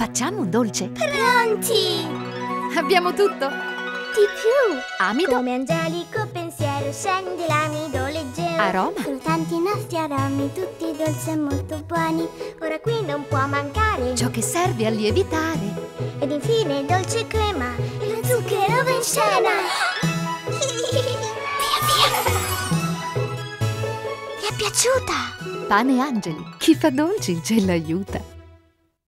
Facciamo un dolce. Pronti! Abbiamo tutto. Di più! Amido, Come angelico pensiero scendi l'amido leggero Aroma. Sono tanti i nostri aromi, tutti dolci e molto buoni Ora qui non può mancare ciò che serve a lievitare. Ed infine il dolce crema E lo zucchero va in scena Via via Ti è piaciuta? Pane angeli. Chi fa dolci ce l'aiuta.